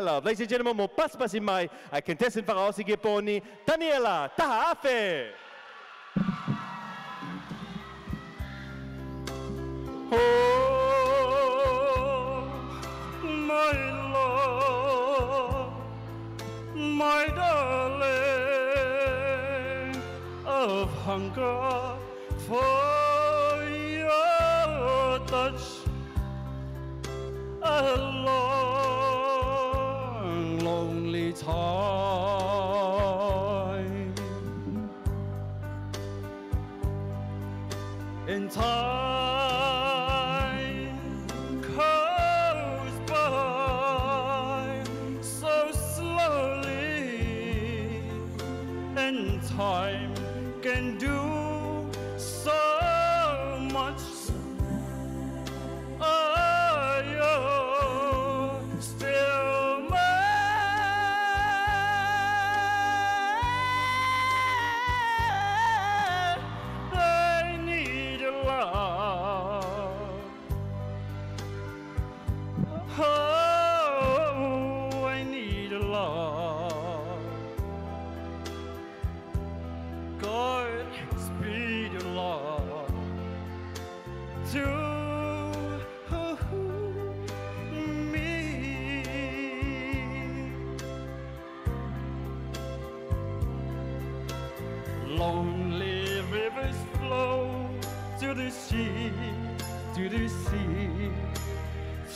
Ladies and gentlemen, mo paspasin mai ay contestant Farausi Giponi, Taniela Tahaafe. Oh, my love, my darling, of hunger for your touch, a In time goes by so slowly, and time can do so Lonely rivers flow to the sea, to the sea,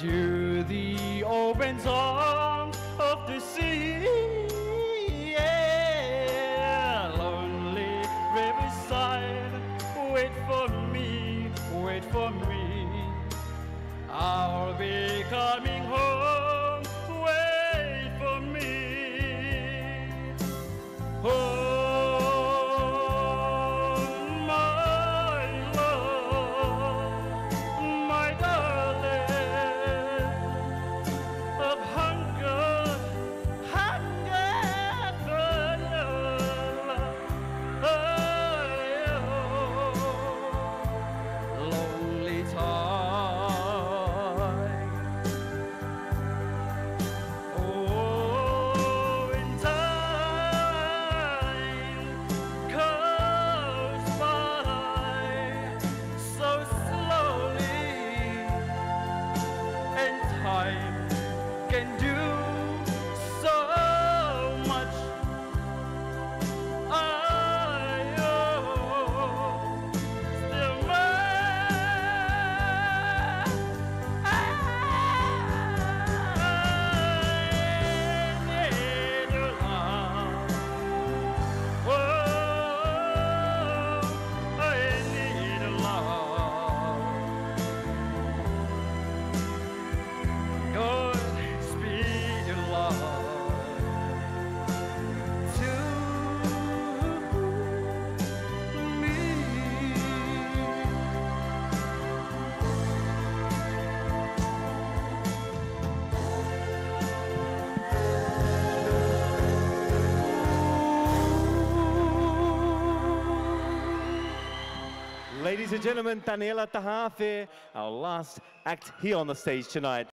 to the open arms Ladies and gentlemen, Taniela Tahaafe, our last act here on the stage tonight.